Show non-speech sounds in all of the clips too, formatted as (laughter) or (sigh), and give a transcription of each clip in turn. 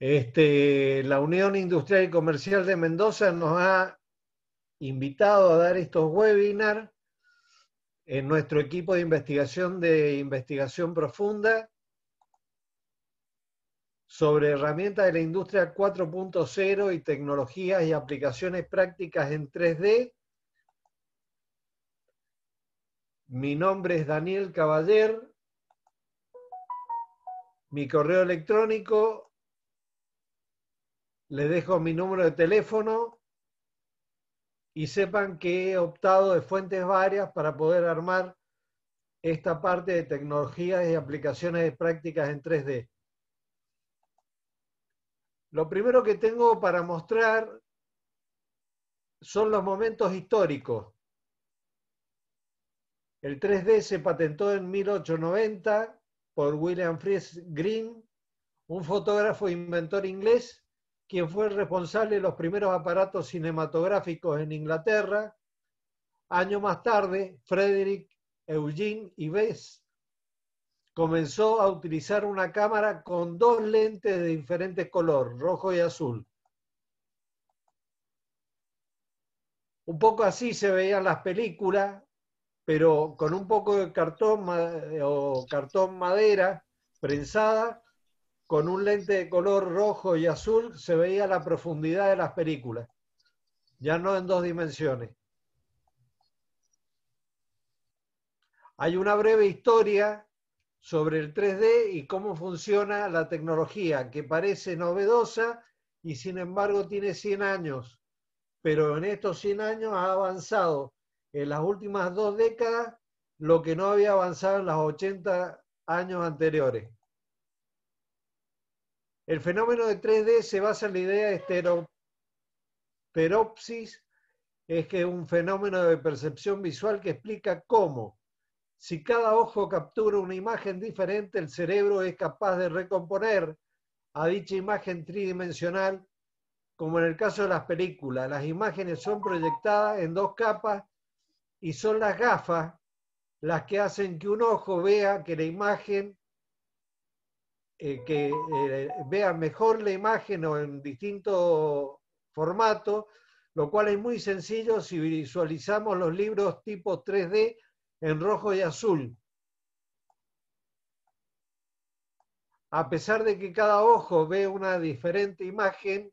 Este, la Unión Industrial y Comercial de Mendoza nos ha invitado a dar estos webinars en nuestro equipo de investigación de investigación profunda sobre herramientas de la industria 4.0 y tecnologías y aplicaciones prácticas en 3D. Mi nombre es Daniel Caballer. Mi correo electrónico, les dejo mi número de teléfono y sepan que he optado de fuentes varias para poder armar esta parte de tecnologías y aplicaciones prácticas en 3D. Lo primero que tengo para mostrar son los momentos históricos. El 3D se patentó en 1890 por William Fries Green, un fotógrafo e inventor inglés, quien fue el responsable de los primeros aparatos cinematográficos en Inglaterra. Año más tarde, Frederick Eugene Ives comenzó a utilizar una cámara con dos lentes de diferente color, rojo y azul. Un poco así se veían las películas, pero con un poco de cartón o cartón madera prensada, con un lente de color rojo y azul, se veía la profundidad de las películas, ya no en dos dimensiones. Hay una breve historia sobre el 3D y cómo funciona la tecnología, que parece novedosa y sin embargo tiene 100 años, pero en estos 100 años ha avanzado en las últimas dos décadas lo que no había avanzado en los 80 años anteriores. El fenómeno de 3D se basa en la idea de esteropsis, es que es un fenómeno de percepción visual que explica cómo si cada ojo captura una imagen diferente, el cerebro es capaz de recomponer a dicha imagen tridimensional, como en el caso de las películas. Las imágenes son proyectadas en dos capas y son las gafas las que hacen que un ojo vea que la imagen, eh, que eh, vea mejor la imagen o en distintos formatos, lo cual es muy sencillo si visualizamos los libros tipo 3D en rojo y azul. A pesar de que cada ojo ve una diferente imagen,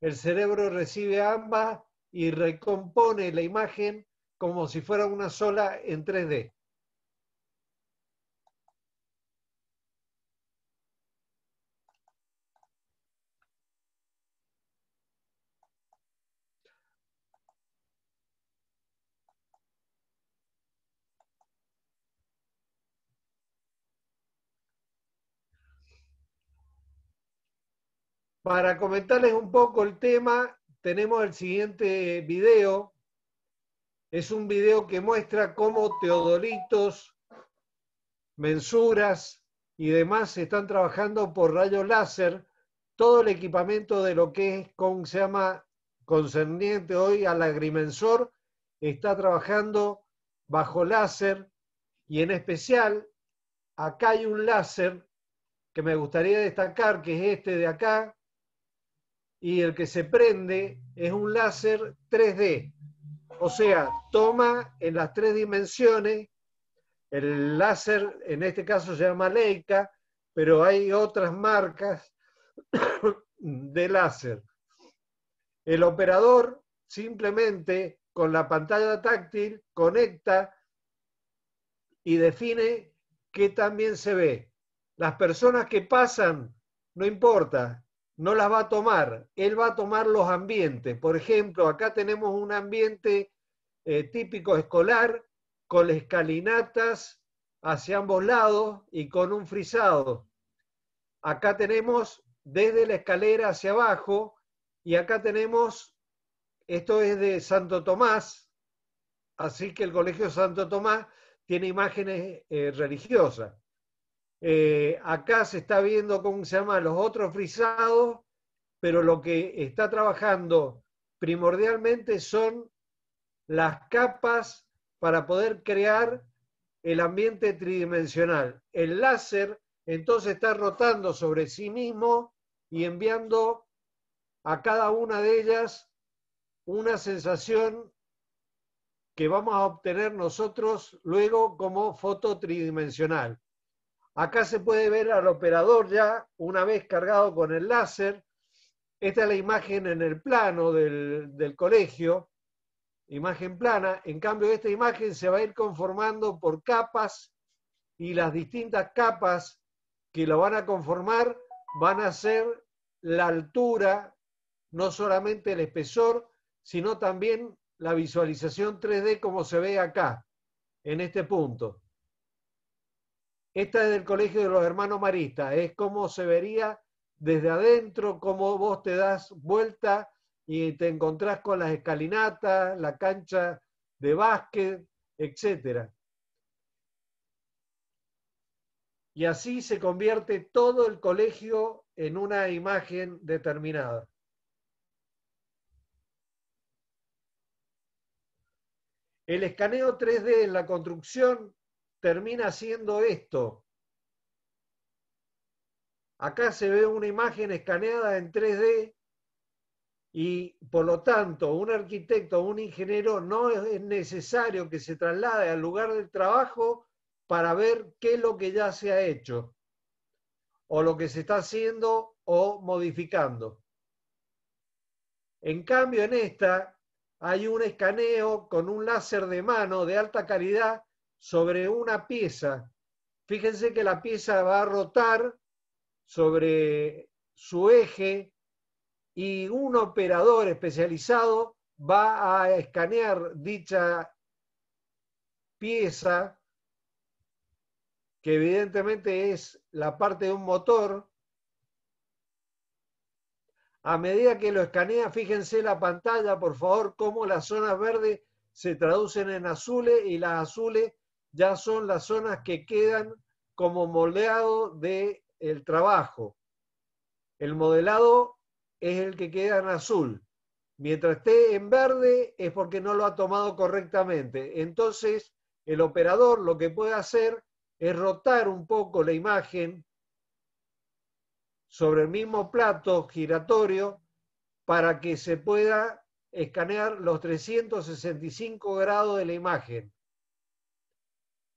el cerebro recibe ambas y recompone la imagen como si fuera una sola en 3D. Para comentarles un poco el tema, tenemos el siguiente video. Es un video que muestra cómo teodolitos, mensuras y demás están trabajando por rayos láser. Todo el equipamiento de lo que es, con, se llama concerniente hoy al agrimensor, está trabajando bajo láser y en especial acá hay un láser que me gustaría destacar, que es este de acá, y el que se prende es un láser 3D. O sea, toma en las tres dimensiones, el láser en este caso se llama Leica, pero hay otras marcas (coughs) de láser. El operador simplemente con la pantalla táctil conecta y define qué también se ve. Las personas que pasan, no importa, no las va a tomar, él va a tomar los ambientes. Por ejemplo, acá tenemos un ambiente eh, típico escolar con escalinatas hacia ambos lados y con un frisado. Acá tenemos desde la escalera hacia abajo y acá tenemos, esto es de Santo Tomás, así que el Colegio Santo Tomás tiene imágenes eh, religiosas. Eh, acá se está viendo cómo se llama los otros frisados, pero lo que está trabajando primordialmente son las capas para poder crear el ambiente tridimensional. El láser entonces está rotando sobre sí mismo y enviando a cada una de ellas una sensación que vamos a obtener nosotros luego como foto tridimensional. Acá se puede ver al operador ya una vez cargado con el láser. Esta es la imagen en el plano del, colegio, imagen plana. En cambio, esta imagen se va a ir conformando por capas y las distintas capas que lo van a conformar van a ser la altura, no solamente el espesor, sino también la visualización 3D como se ve acá, en este punto. Esta es del Colegio de los Hermanos Maristas, es como se vería desde adentro, cómo vos te das vuelta y te encontrás con las escalinatas, la cancha de básquet, etc. Y así se convierte todo el colegio en una imagen determinada. El escaneo 3D en la construcción termina siendo esto. Acá se ve una imagen escaneada en 3D y por lo tanto un arquitecto un ingeniero no es necesario que se traslade al lugar del trabajo para ver qué es lo que ya se ha hecho o lo que se está haciendo o modificando. En cambio, en esta hay un escaneo con un láser de mano de alta calidad sobre una pieza. Fíjense que la pieza va a rotar sobre su eje y un operador especializado va a escanear dicha pieza, que evidentemente es la parte de un motor, a medida que lo escanea, fíjense la pantalla, por favor, cómo las zonas verdes se traducen en azules y las azules ya son las zonas que quedan como moldeado del el trabajo. El modelado es el que queda en azul. Mientras esté en verde es porque no lo ha tomado correctamente. Entonces, el operador lo que puede hacer es rotar un poco la imagen sobre el mismo plato giratorio para que se pueda escanear los 365 grados de la imagen.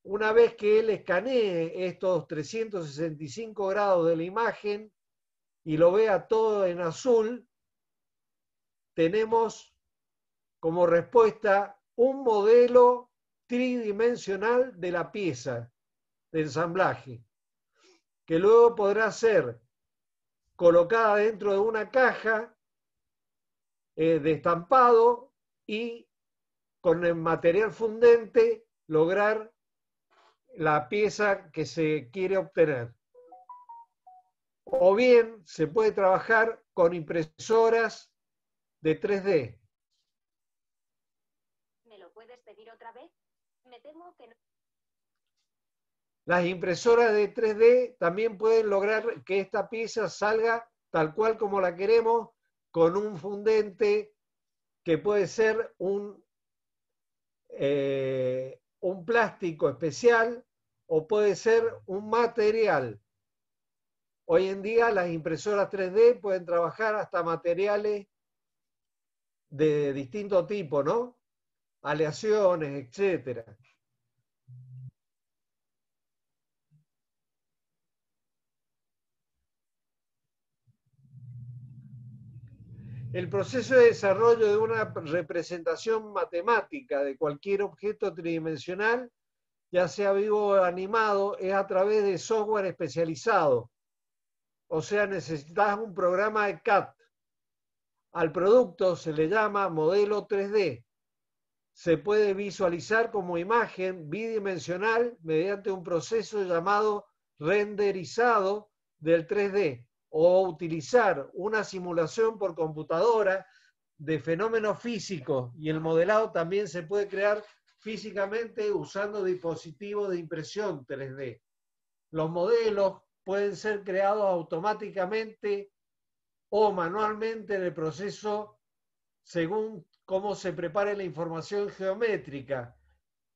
Una vez que él escanee estos 365 grados de la imagen y lo vea todo en azul, tenemos como respuesta un modelo tridimensional de la pieza de ensamblaje, que luego podrá ser colocada dentro de una caja eh, de estampado y con el material fundente lograr la pieza que se quiere obtener. O bien se puede trabajar con impresoras de 3D. ¿Me lo puedes pedir otra vez? Me temo que no. Las impresoras de 3D también pueden lograr que esta pieza salga tal cual como la queremos, con un fundente que puede ser un, eh, un plástico especial o puede ser un material. Hoy en día las impresoras 3D pueden trabajar hasta materiales de distinto tipo, ¿no? Aleaciones, etcétera. El proceso de desarrollo de una representación matemática de cualquier objeto tridimensional, ya sea vivo o animado, es a través de software especializado. O sea, necesitas un programa de CAD. Al producto se le llama modelo 3D. Se puede visualizar como imagen bidimensional mediante un proceso llamado renderizado del 3D o utilizar una simulación por computadora de fenómenos físicos y el modelado también se puede crear físicamente usando dispositivos de impresión 3D. Los modelos pueden ser creados automáticamente o manualmente en el proceso según cómo se prepare la información geométrica.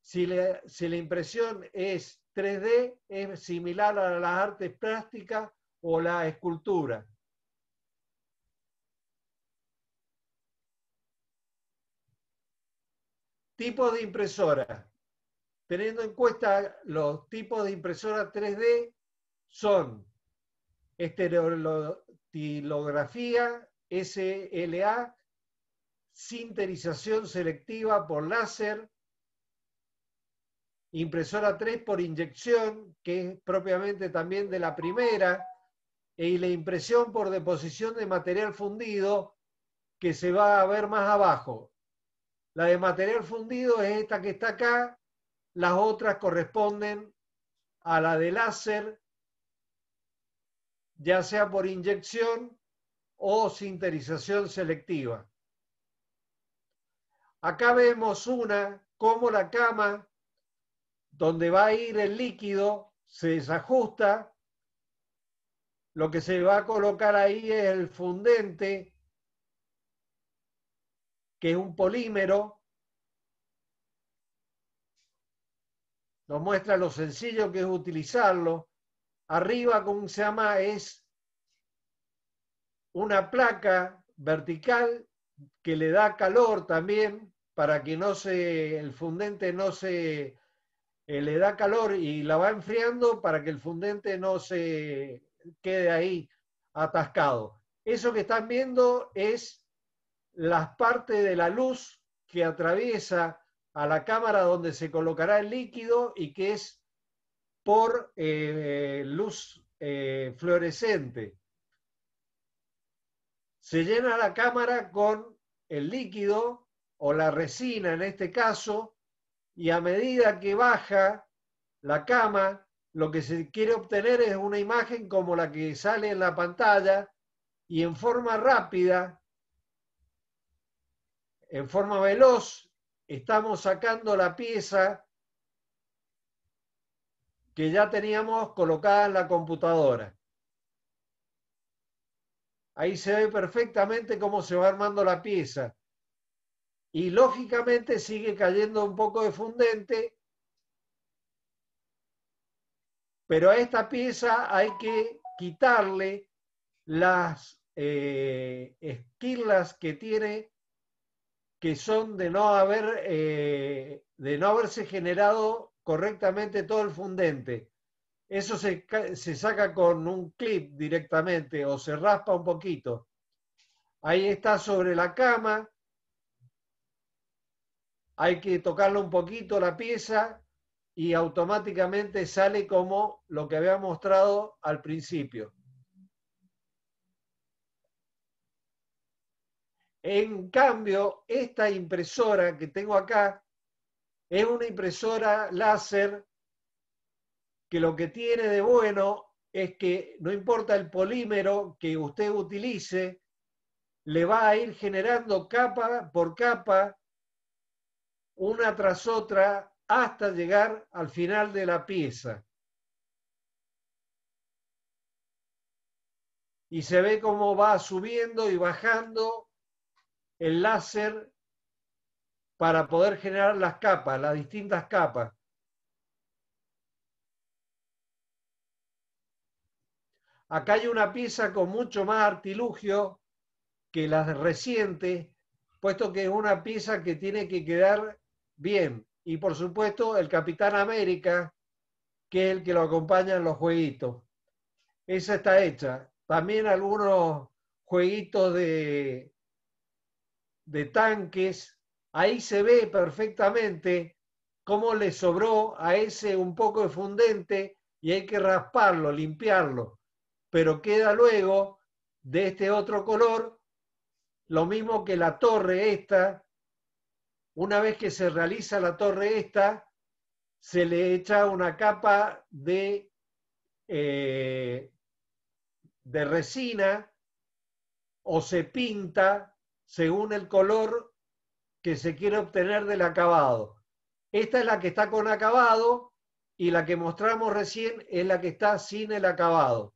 Si, si la impresión es 3D, es similar a las artes plásticas o la escultura. Tipos de impresora. Teniendo en cuenta los tipos de impresora 3D son estereotilografía, SLA, sinterización selectiva por láser, impresora 3 por inyección, que es propiamente también de la primera, y la impresión por deposición de material fundido, que se va a ver más abajo. La de material fundido es esta que está acá, las otras corresponden a la de láser, ya sea por inyección o sinterización selectiva. Acá vemos una, como la cama donde va a ir el líquido se desajusta. Lo que se va a colocar ahí es el fundente, que es un polímero. Nos muestra lo sencillo que es utilizarlo. Arriba, como se llama, es una placa vertical que le da calor también para que no se, el fundente no se, eh, le da calor y la va enfriando para que el fundente no se quede ahí atascado. Eso que están viendo es las partes de la luz que atraviesa a la cámara donde se colocará el líquido y que es por eh, luz eh, fluorescente. Se llena la cámara con el líquido o la resina en este caso, y a medida que baja la cama, lo que se quiere obtener es una imagen como la que sale en la pantalla y en forma rápida, en forma veloz, estamos sacando la pieza que ya teníamos colocada en la computadora. Ahí se ve perfectamente cómo se va armando la pieza y lógicamente sigue cayendo un poco de fundente, pero a esta pieza hay que quitarle las eh, esquirlas que tiene, que son de no haber, eh, de no haberse generado correctamente todo el fundente. Eso se, se saca con un clip directamente o se raspa un poquito. Ahí está sobre la cama, hay que tocarlo un poquito la pieza y automáticamente sale como lo que había mostrado al principio. En cambio, esta impresora que tengo acá es una impresora láser que lo que tiene de bueno es que no importa el polímero que usted utilice, le va a ir generando capa por capa una tras otra hasta llegar al final de la pieza. Y se ve cómo va subiendo y bajando el láser para poder generar las capas, las distintas capas. Acá hay una pieza con mucho más artilugio que las recientes, puesto que es una pieza que tiene que quedar Bien, y por supuesto el Capitán América, que es el que lo acompaña en los jueguitos. Esa está hecha. También algunos jueguitos de, de tanques. Ahí se ve perfectamente cómo le sobró a ese un poco de fundente y hay que rasparlo, limpiarlo. Pero queda luego de este otro color, lo mismo que la torre esta, una vez que se realiza la torre esta, se le echa una capa de, eh, de resina o se pinta según el color que se quiere obtener del acabado. Esta es la que está con acabado y la que mostramos recién es la que está sin el acabado.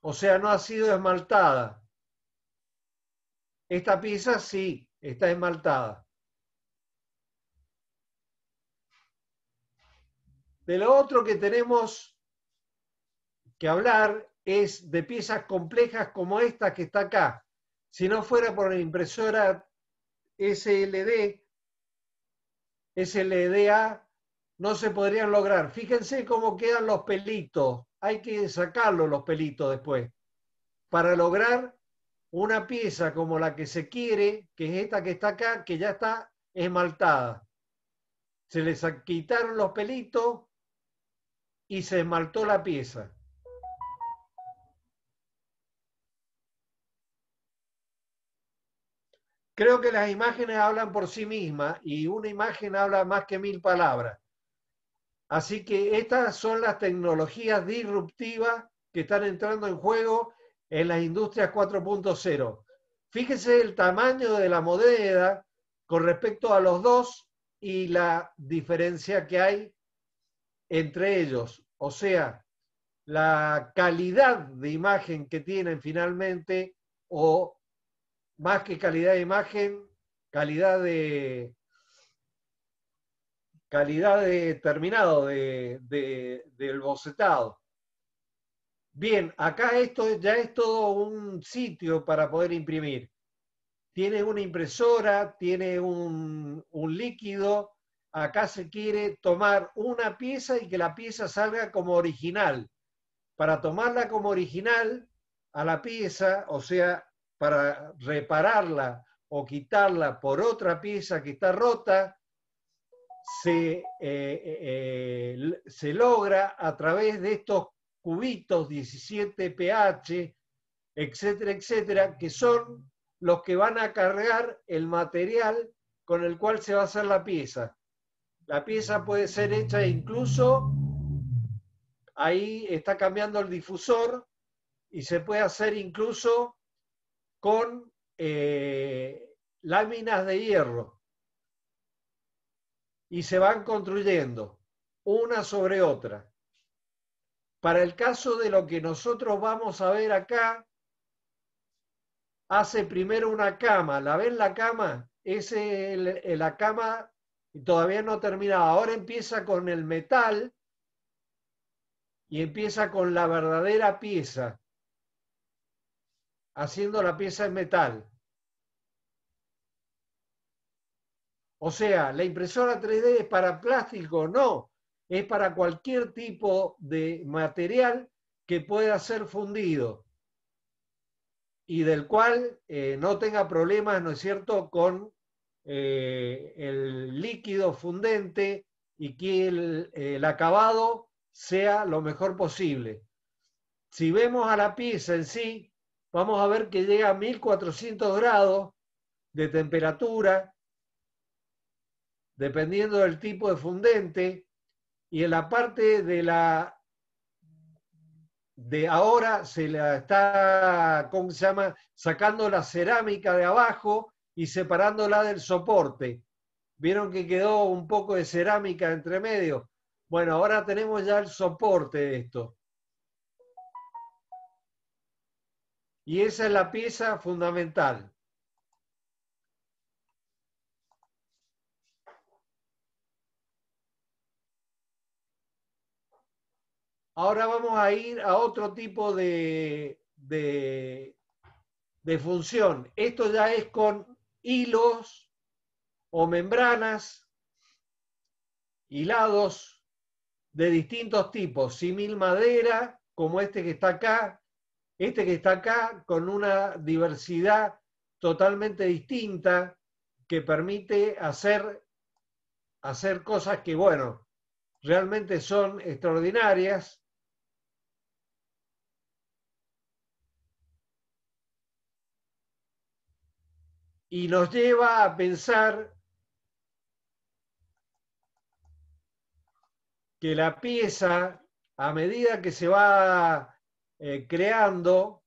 O sea, no ha sido esmaltada. Esta pieza sí, está esmaltada. De lo otro que tenemos que hablar es de piezas complejas como esta que está acá. Si no fuera por la impresora SLD, SLDA no se podrían lograr. Fíjense cómo quedan los pelitos. Hay que sacarlos los pelitos después. Para lograr una pieza como la que se quiere, que es esta que está acá, que ya está esmaltada. Se les quitaron los pelitos y se esmaltó la pieza. Creo que las imágenes hablan por sí mismas y una imagen habla más que mil palabras. Así que estas son las tecnologías disruptivas que están entrando en juego en las industrias 4.0. Fíjese el tamaño de la moneda con respecto a los dos y la diferencia que hay entre ellos. O sea, la calidad de imagen que tienen finalmente o más que calidad de imagen, calidad de, calidad de terminado del bocetado. Bien, acá esto ya es todo un sitio para poder imprimir. Tiene una impresora, tiene un, líquido. Acá se quiere tomar una pieza y que la pieza salga como original. Para tomarla como original a la pieza, o sea, para repararla o quitarla por otra pieza que está rota, se, eh, eh, eh, se logra a través de estos cubitos 17 pH, etcétera, etcétera, que son los que van a cargar el material con el cual se va a hacer la pieza. La pieza puede ser hecha incluso, ahí está cambiando el difusor y se puede hacer incluso con láminas de hierro y se van construyendo una sobre otra. Para el caso de lo que nosotros vamos a ver acá, hace primero una cama. ¿La ven la cama? Es la cama y todavía no termina. Ahora empieza con el metal y empieza con la verdadera pieza, haciendo la pieza en metal. O sea, la impresora 3D es para plástico, no, es para cualquier tipo de material que pueda ser fundido y del cual eh, no tenga problemas, ¿no es cierto?, con eh, el líquido fundente y que el, el acabado sea lo mejor posible. Si vemos a la pieza en sí, vamos a ver que llega a 1400 grados de temperatura dependiendo del tipo de fundente, y en la parte de la de ahora se la está, ¿cómo se llama? Sacando la cerámica de abajo y separándola del soporte. Vieron que quedó un poco de cerámica entre medio. Bueno, ahora tenemos ya el soporte de esto. Y esa es la pieza fundamental. Ahora vamos a ir a otro tipo de, de, función. Esto ya es con hilos o membranas hilados de distintos tipos, simil madera, como este que está acá, este que está acá con una diversidad totalmente distinta que permite hacer, hacer cosas que, bueno, realmente son extraordinarias. Y nos lleva a pensar que la pieza, a medida que se va eh, creando,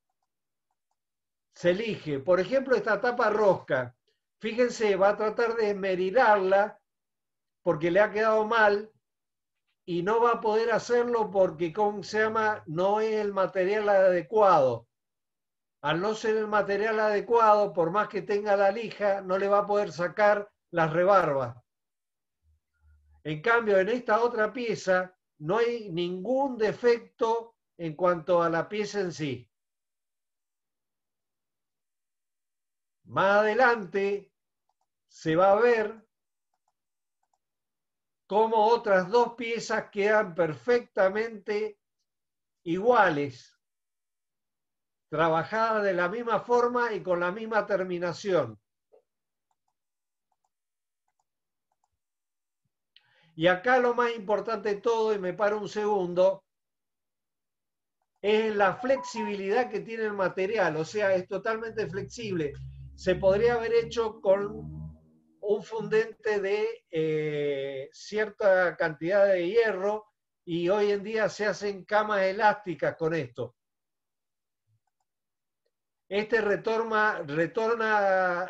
se elige. Por ejemplo, esta tapa rosca. Fíjense, va a tratar de esmerilarla porque le ha quedado mal y no va a poder hacerlo porque, ¿cómo se llama? No es el material adecuado al no ser el material adecuado, por más que tenga la lija, no le va a poder sacar las rebarbas. En cambio, en esta otra pieza no hay ningún defecto en cuanto a la pieza en sí. Más adelante se va a ver cómo otras dos piezas quedan perfectamente iguales, trabajadas de la misma forma y con la misma terminación. Y acá lo más importante de todo, y me paro un segundo, es la flexibilidad que tiene el material, o sea, es totalmente flexible. Se podría haber hecho con un fundente de eh, cierta cantidad de hierro y hoy en día se hacen camas elásticas con esto. Este retorna, retorna,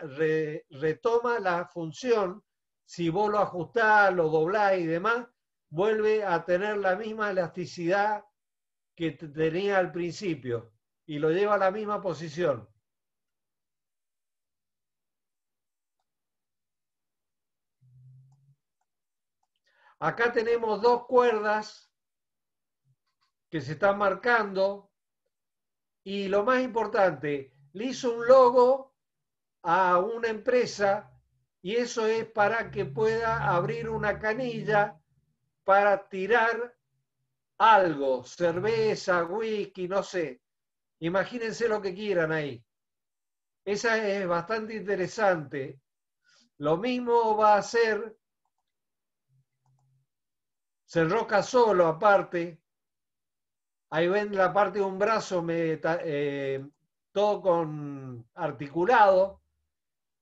retoma la función si vos lo ajustás, lo doblás y demás, vuelve a tener la misma elasticidad que tenía al principio y lo lleva a la misma posición. Acá tenemos dos cuerdas que se están marcando y lo más importante, le hizo un logo a una empresa y eso es para que pueda abrir una canilla para tirar algo, cerveza, whisky, no sé. Imagínense lo que quieran ahí. Esa es bastante interesante. Lo mismo va a hacer, se enroca solo aparte. Ahí ven la parte de un brazo eh, todo con articulado.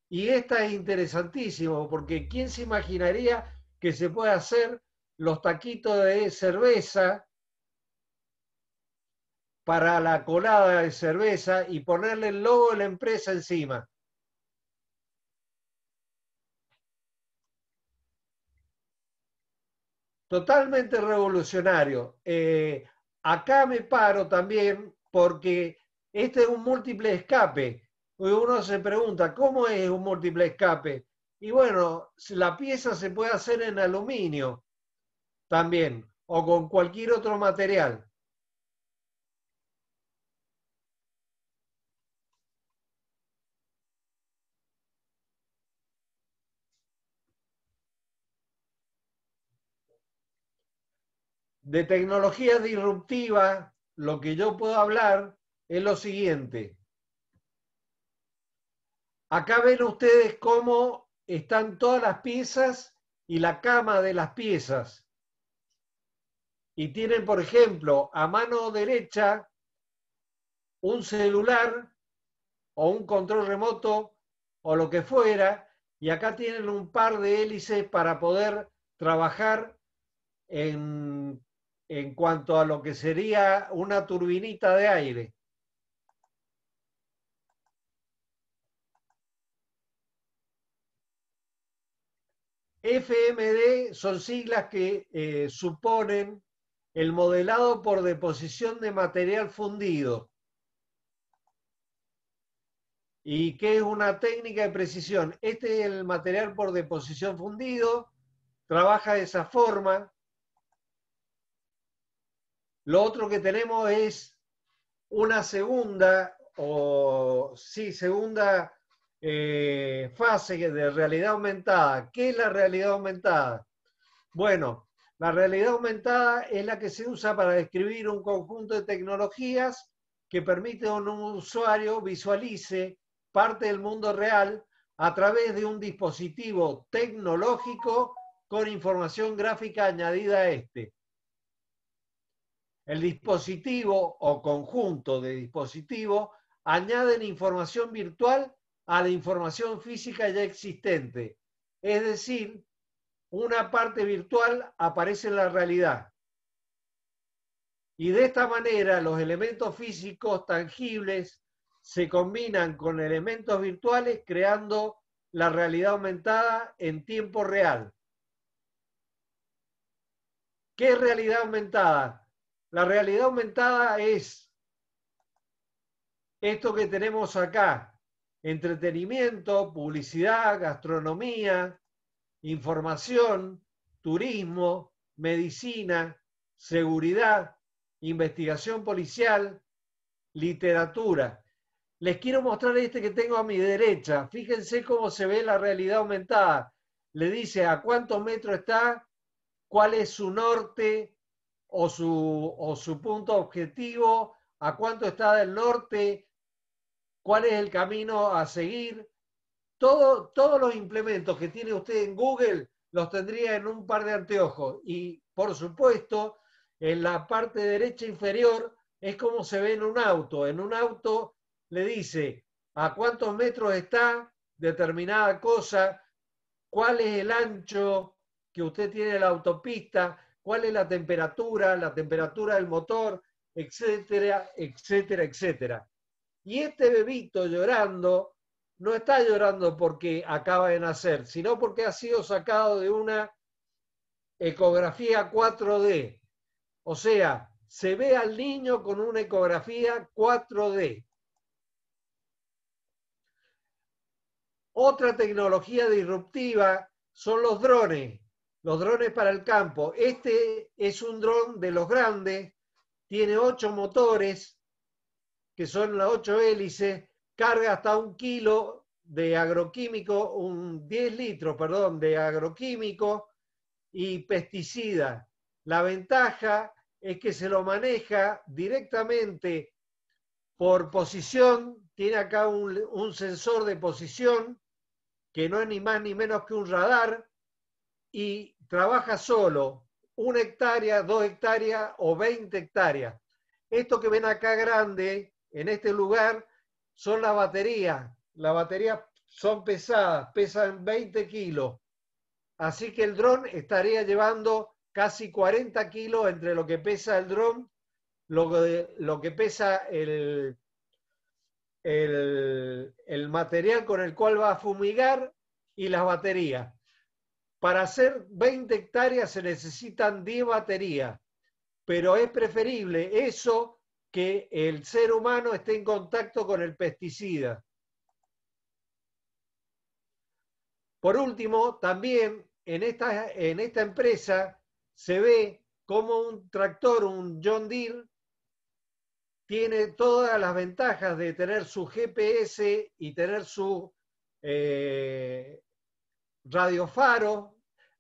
Y esta es interesantísimo, porque ¿quién se imaginaría que se puede hacer los taquitos de cerveza para la colada de cerveza y ponerle el logo de la empresa encima? Totalmente revolucionario. Eh, acá me paro también porque este es un múltiple escape uno se pregunta, ¿cómo es un múltiple escape? Y bueno, la pieza se puede hacer en aluminio también o con cualquier otro material. De tecnología disruptiva, lo que yo puedo hablar es lo siguiente. Acá ven ustedes cómo están todas las piezas y la cama de las piezas. Y tienen, por ejemplo, a mano derecha un celular o un control remoto o lo que fuera, y acá tienen un par de hélices para poder trabajar en, en cuanto a lo que sería una turbinita de aire. FMD son siglas que eh, suponen el modelado por deposición de material fundido. ¿Y qué es una técnica de precisión? Este es el material por deposición fundido, trabaja de esa forma. Lo otro que tenemos es una segunda, o sí, segunda eh, fase de realidad aumentada. ¿Qué es la realidad aumentada? Bueno, la realidad aumentada es la que se usa para describir un conjunto de tecnologías que permite a un usuario visualice parte del mundo real a través de un dispositivo tecnológico con información gráfica añadida a este. El dispositivo o conjunto de dispositivos añaden información virtual a la información física ya existente. Es decir, una parte virtual aparece en la realidad. Y de esta manera los elementos físicos tangibles se combinan con elementos virtuales creando la realidad aumentada en tiempo real. ¿Qué es realidad aumentada? La realidad aumentada es esto que tenemos acá, entretenimiento, publicidad, gastronomía, información, turismo, medicina, seguridad, investigación policial, literatura. Les quiero mostrar este que tengo a mi derecha. Fíjense cómo se ve la realidad aumentada. Le dice a cuántos metros está cuál es su norte o su, o su punto objetivo, a cuánto está del norte, cuál es el camino a seguir. Todo, todos los implementos que tiene usted en Google los tendría en un par de anteojos. Y por supuesto, en la parte derecha inferior es como se ve en un auto. En un auto le dice a cuántos metros está determinada cosa, cuál es el ancho que usted tiene en la autopista, cuál es la temperatura, la temperatura del motor, etcétera, etcétera, etcétera. Y este bebito llorando no está llorando porque acaba de nacer, sino porque ha sido sacado de una ecografía 4D. O sea, se ve al niño con una ecografía 4D. Otra tecnología disruptiva son los drones, los drones para el campo. Este es un dron de los grandes, tiene ocho motores, que son las ocho hélices, carga hasta un kilo de agroquímico, un 10 litros, perdón, de agroquímico y pesticida. La ventaja es que se lo maneja directamente por posición, tiene acá un, un sensor de posición que no es ni más ni menos que un radar, y trabaja solo una hectárea, dos hectáreas o 20 hectáreas. Esto que ven acá grande, en este lugar, son las baterías. Las baterías son pesadas, pesan 20 kilos. Así que el dron estaría llevando casi 40 kilos entre lo que pesa el dron, lo, lo que pesa el, el, material con el cual va a fumigar y las baterías. Para hacer 20 hectáreas se necesitan 10 baterías, pero es preferible eso que el ser humano esté en contacto con el pesticida. Por último, también en esta, empresa se ve como un tractor, un John Deere, tiene todas las ventajas de tener su GPS y tener su eh, radiofaro,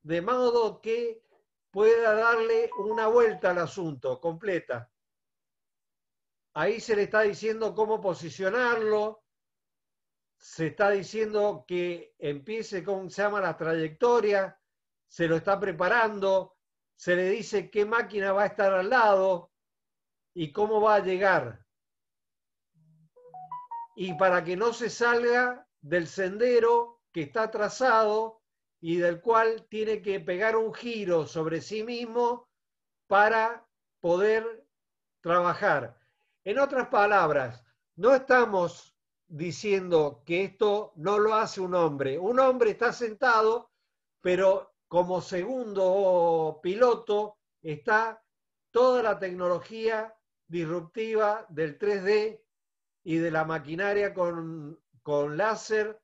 de modo que pueda darle una vuelta al asunto completa. Ahí se le está diciendo cómo posicionarlo, se está diciendo que empiece con, se llama la trayectoria, se lo está preparando, se le dice qué máquina va a estar al lado, y cómo va a llegar. Y para que no se salga del sendero que está trazado y del cual tiene que pegar un giro sobre sí mismo para poder trabajar. En otras palabras, no estamos diciendo que esto no lo hace un hombre. Un hombre está sentado, pero como segundo piloto está toda la tecnología disruptiva del 3D y de la maquinaria con, con láser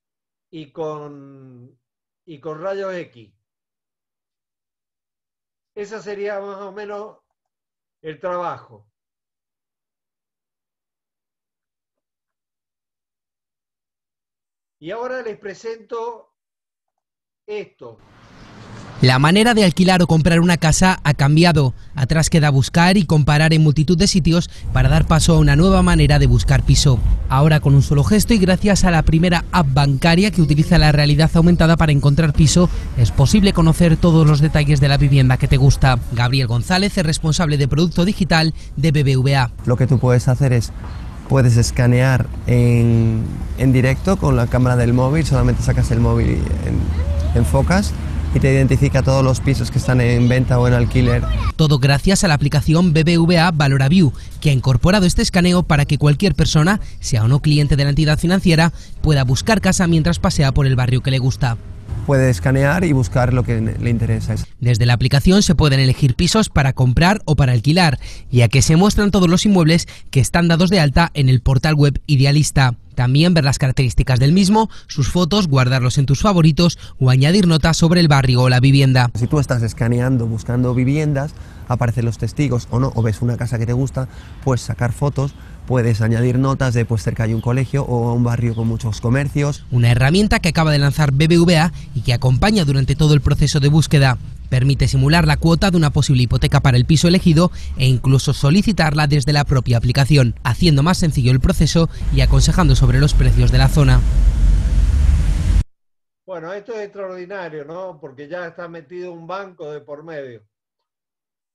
y con, y con rayos X. Ese sería más o menos el trabajo. Y ahora les presento esto. La manera de alquilar o comprar una casa ha cambiado. Atrás queda buscar y comparar en multitud de sitios para dar paso a una nueva manera de buscar piso. Ahora con un solo gesto y gracias a la primera app bancaria que utiliza la realidad aumentada para encontrar piso, es posible conocer todos los detalles de la vivienda que te gusta. Gabriel González es responsable de producto digital de BBVA. Lo que tú puedes hacer es puedes escanear en, directo con la cámara del móvil, solamente sacas el móvil y enfocas y te identifica todos los pisos que están en venta o en alquiler. Todo gracias a la aplicación BBVA ValoraView, que ha incorporado este escaneo para que cualquier persona, sea o no cliente de la entidad financiera, pueda buscar casa mientras pasea por el barrio que le gusta puede escanear y buscar lo que le interesa. Desde la aplicación se pueden elegir pisos para comprar o para alquilar, ya que se muestran todos los inmuebles que están dados de alta en el portal web Idealista. También ver las características del mismo, sus fotos, guardarlos en tus favoritos o añadir notas sobre el barrio o la vivienda. Si tú estás escaneando, buscando viviendas, aparecen los testigos o no, o ves una casa que te gusta, puedes sacar fotos puedes añadir notas de pues cerca hay un colegio o un barrio con muchos comercios. Una herramienta que acaba de lanzar BBVA y que acompaña durante todo el proceso de búsqueda. Permite simular la cuota de una posible hipoteca para el piso elegido e incluso solicitarla desde la propia aplicación, haciendo más sencillo el proceso y aconsejando sobre los precios de la zona. Bueno, esto es extraordinario, ¿no? Porque ya está metido un banco de por medio.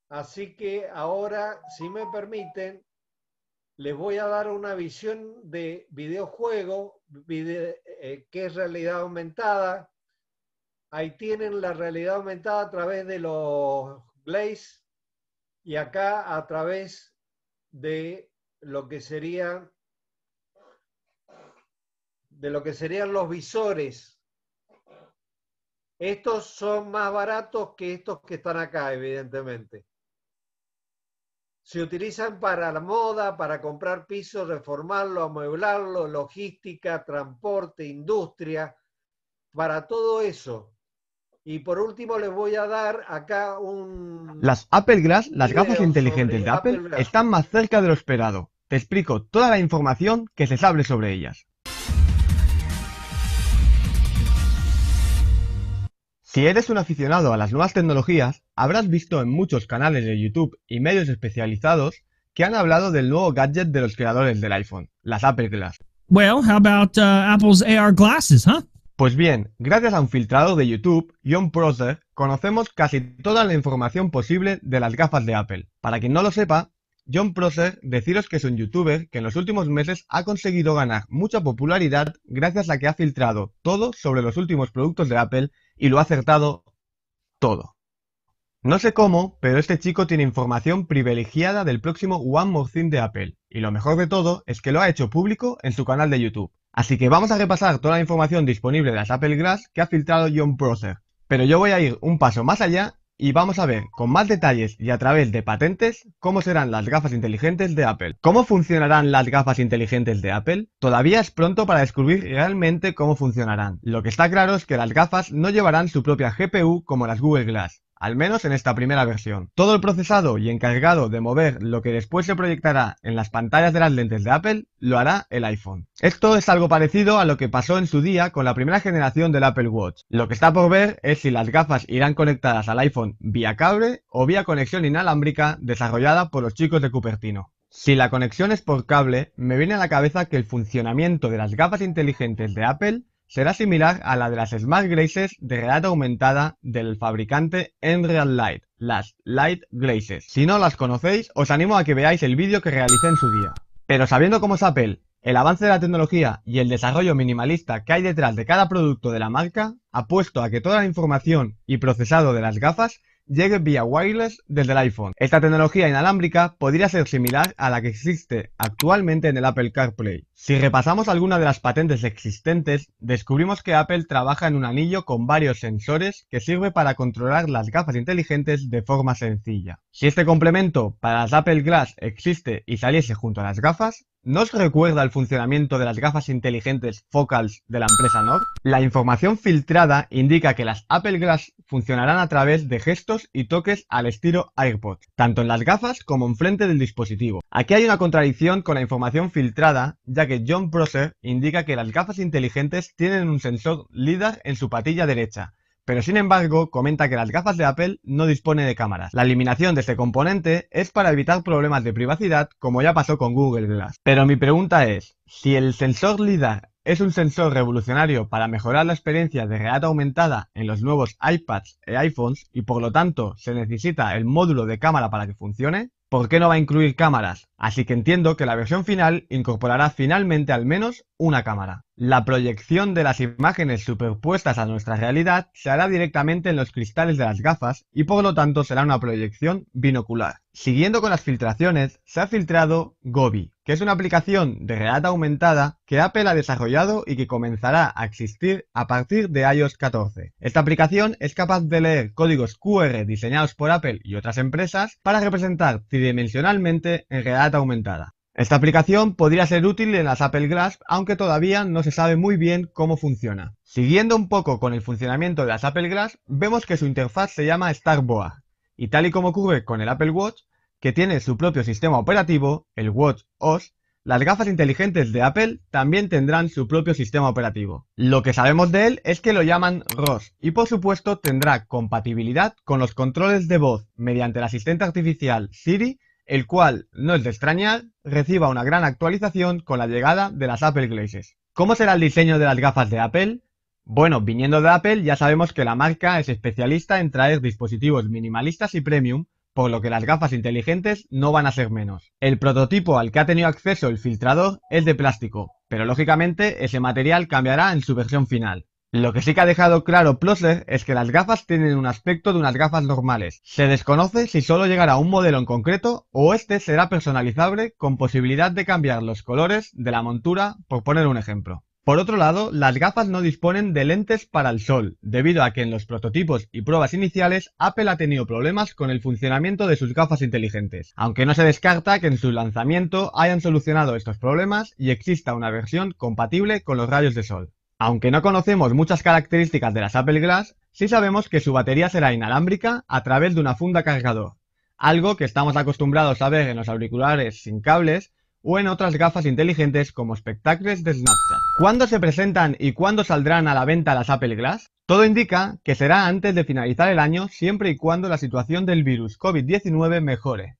Así que ahora, si me permiten, les voy a dar una visión de videojuego, eh, que es realidad aumentada. Ahí tienen la realidad aumentada a través de los Glaze y acá a través de lo que serían de lo que serían los visores. Estos son más baratos que estos que están acá, evidentemente se utilizan para la moda, para comprar pisos, reformarlo, amueblarlo, logística, transporte, industria, para todo eso. Y por último les voy a dar acá un... Las Apple Glass, las gafas inteligentes de Apple, están más cerca de lo esperado. Te explico toda la información que se sabe sobre ellas. Si eres un aficionado a las nuevas tecnologías, habrás visto en muchos canales de YouTube y medios especializados que han hablado del nuevo gadget de los creadores del iPhone, las Apple Glass. Well, how about uh, Apple's AR glasses, huh? Pues bien, gracias a un filtrado de YouTube, John Prosser, conocemos casi toda la información posible de las gafas de Apple. Para quien no lo sepa, John Prosser, deciros que es un youtuber que en los últimos meses ha conseguido ganar mucha popularidad gracias a que ha filtrado todo sobre los últimos productos de Apple y lo ha acertado todo. No sé cómo, pero este chico tiene información privilegiada del próximo One More Thing de Apple, y lo mejor de todo es que lo ha hecho público en su canal de YouTube. Así que vamos a repasar toda la información disponible de las Apple Glass que ha filtrado John Prosser. Pero yo voy a ir un paso más allá y vamos a ver con más detalles y a través de patentes cómo serán las gafas inteligentes de Apple. ¿Cómo funcionarán las gafas inteligentes de Apple? Todavía es pronto para descubrir realmente cómo funcionarán. Lo que está claro es que las gafas no llevarán su propia GPU como las Google Glass, al menos en esta primera versión. Todo el procesado y encargado de mover lo que después se proyectará en las pantallas de las lentes de Apple lo hará el iPhone. Esto es algo parecido a lo que pasó en su día con la primera generación del Apple Watch. Lo que está por ver es si las gafas irán conectadas al iPhone vía cable o vía conexión inalámbrica desarrollada por los chicos de Cupertino. Si la conexión es por cable, me viene a la cabeza que el funcionamiento de las gafas inteligentes de Apple será similar a la de las Smart Glasses de realidad aumentada del fabricante Enreal Light, las Light Glasses. Si no las conocéis, os animo a que veáis el vídeo que realicé en su día. Pero sabiendo cómo es Apple, el avance de la tecnología y el desarrollo minimalista que hay detrás de cada producto de la marca, apuesto a que toda la información y procesado de las gafas llegue vía wireless desde el iPhone. Esta tecnología inalámbrica podría ser similar a la que existe actualmente en el Apple CarPlay. Si repasamos algunas de las patentes existentes, descubrimos que Apple trabaja en un anillo con varios sensores que sirve para controlar las gafas inteligentes de forma sencilla. Si este complemento para las Apple Glass existe y saliese junto a las gafas, ¿No os recuerda el funcionamiento de las gafas inteligentes Focals de la empresa NOR? La información filtrada indica que las Apple Glass funcionarán a través de gestos y toques al estilo AirPods, tanto en las gafas como en frente del dispositivo. Aquí hay una contradicción con la información filtrada, ya que John Prosser indica que las gafas inteligentes tienen un sensor LIDAR en su patilla derecha, pero sin embargo comenta que las gafas de Apple no disponen de cámaras. La eliminación de este componente es para evitar problemas de privacidad como ya pasó con Google Glass. Pero mi pregunta es, si el sensor LIDAR es un sensor revolucionario para mejorar la experiencia de realidad aumentada en los nuevos iPads e iPhones y por lo tanto se necesita el módulo de cámara para que funcione, ¿por qué no va a incluir cámaras? Así que entiendo que la versión final incorporará finalmente al menos una cámara. La proyección de las imágenes superpuestas a nuestra realidad se hará directamente en los cristales de las gafas y por lo tanto será una proyección binocular. Siguiendo con las filtraciones, se ha filtrado Gobi, que es una aplicación de realidad aumentada que Apple ha desarrollado y que comenzará a existir a partir de iOS 14. Esta aplicación es capaz de leer códigos QR diseñados por Apple y otras empresas para representar tridimensionalmente en realidad aumentada. Esta aplicación podría ser útil en las Apple Glass, aunque todavía no se sabe muy bien cómo funciona. Siguiendo un poco con el funcionamiento de las Apple Glass, vemos que su interfaz se llama Starboard, y tal y como ocurre con el Apple Watch, que tiene su propio sistema operativo, el Watch OS, Las gafas inteligentes de Apple también tendrán su propio sistema operativo. Lo que sabemos de él es que lo llaman ROS y por supuesto tendrá compatibilidad con los controles de voz mediante el asistente artificial Siri, el cual, no es de extrañar, reciba una gran actualización con la llegada de las Apple Glasses. ¿Cómo será el diseño de las gafas de Apple? Bueno, viniendo de Apple ya sabemos que la marca es especialista en traer dispositivos minimalistas y premium por lo que las gafas inteligentes no van a ser menos. El prototipo al que ha tenido acceso el filtrador es de plástico, pero lógicamente ese material cambiará en su versión final. Lo que sí que ha dejado claro Ploser es que las gafas tienen un aspecto de unas gafas normales. Se desconoce si solo llegará un modelo en concreto o este será personalizable con posibilidad de cambiar los colores de la montura, por poner un ejemplo. Por otro lado, las gafas no disponen de lentes para el sol, debido a que en los prototipos y pruebas iniciales Apple ha tenido problemas con el funcionamiento de sus gafas inteligentes, aunque no se descarta que en su lanzamiento hayan solucionado estos problemas y exista una versión compatible con los rayos de sol. Aunque no conocemos muchas características de las Apple Glass, sí sabemos que su batería será inalámbrica a través de una funda cargador, algo que estamos acostumbrados a ver en los auriculares sin cables o en otras gafas inteligentes como espectáculos de Snapchat. ¿Cuándo se presentan y cuándo saldrán a la venta las Apple Glass? Todo indica que será antes de finalizar el año siempre y cuando la situación del virus COVID-19 mejore.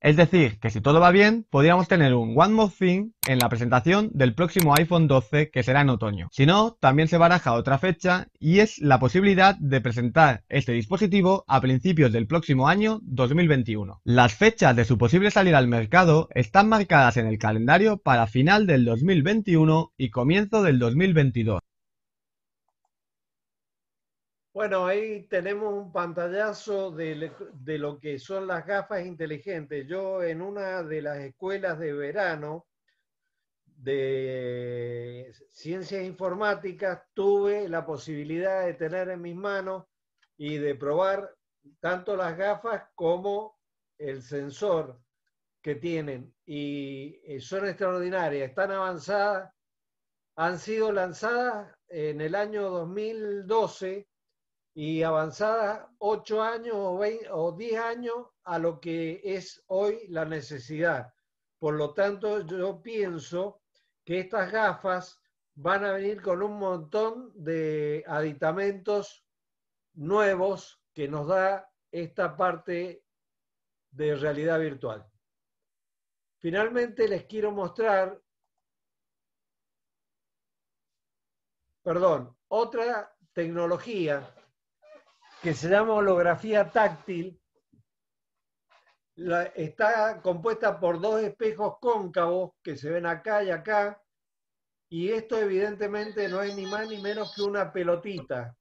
Es decir, que si todo va bien, podríamos tener un One More Thing en la presentación del próximo iPhone 12 que será en otoño. Si no, también se baraja otra fecha y es la posibilidad de presentar este dispositivo a principios del próximo año 2021. Las fechas de su posible salida al mercado están marcadas en el calendario para final del 2021 y comienzo del 2022. Bueno, ahí tenemos un pantallazo de, lo que son las gafas inteligentes. Yo en una de las escuelas de verano de ciencias informáticas tuve la posibilidad de tener en mis manos y de probar tanto las gafas como el sensor que tienen. Y eh, son extraordinarias, están avanzadas, han sido lanzadas en el año 2012 y avanzada 8 años o, 20, o 10 años a lo que es hoy la necesidad. Por lo tanto, yo pienso que estas gafas van a venir con un montón de aditamentos nuevos que nos da esta parte de realidad virtual. Finalmente les quiero mostrar, perdón, otra tecnología que se llama holografía táctil. está compuesta por dos espejos cóncavos que se ven acá y acá. Y esto evidentemente no es ni más ni menos que una pelotita.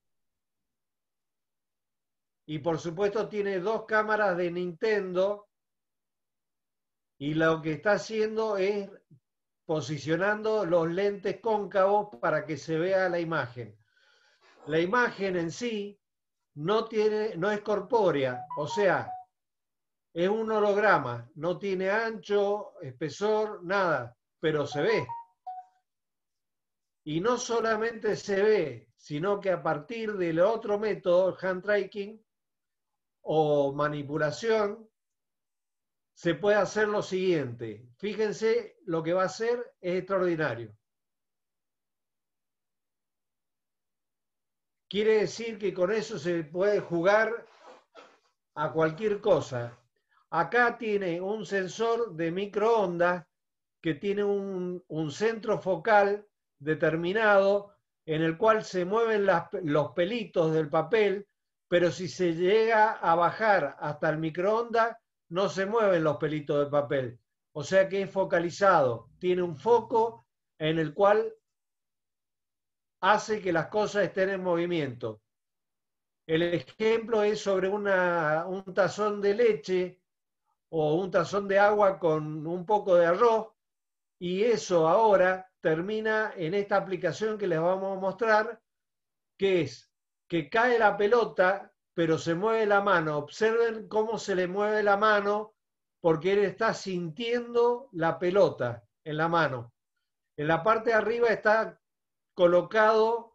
Y por supuesto tiene dos cámaras de Nintendo. Y lo que está haciendo es posicionando los lentes cóncavos para que se vea la imagen. La imagen en sí no, tiene, no es corpórea, o sea, es un holograma, no tiene ancho, espesor, nada, pero se ve. Y no solamente se ve, sino que a partir del otro método, hand tracking o manipulación, se puede hacer lo siguiente. Fíjense, lo que va a hacer es extraordinario. Quiere decir que con eso se puede jugar a cualquier cosa. Acá tiene un sensor de microondas que tiene un, centro focal determinado en el cual se mueven los pelitos del papel, pero si se llega a bajar hasta el microondas, no se mueven los pelitos del papel. O sea que es focalizado. Tiene un foco en el cual hace que las cosas estén en movimiento. El ejemplo es sobre un tazón de leche o un tazón de agua con un poco de arroz y eso ahora termina en esta aplicación que les vamos a mostrar, que es que cae la pelota, pero se mueve la mano. Observen cómo se le mueve la mano porque él está sintiendo la pelota en la mano. En la parte de arriba está colocado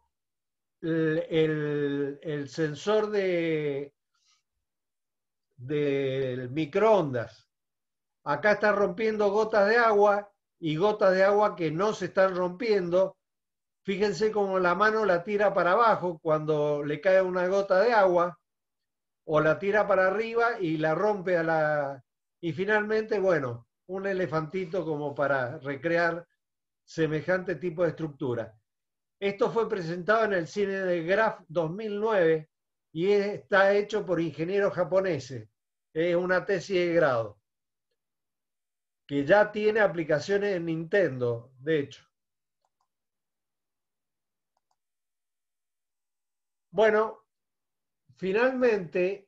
el, sensor de microondas. Acá está rompiendo gotas de agua y gotas de agua que no se están rompiendo. Fíjense cómo la mano la tira para abajo cuando le cae una gota de agua o la tira para arriba y la rompe a la... Y finalmente, bueno, un elefantito como para recrear semejante tipo de estructura. Esto fue presentado en el cine de Graf 2009 y está hecho por ingenieros japoneses. Es una tesis de grado que ya tiene aplicaciones en Nintendo, de hecho. Bueno, finalmente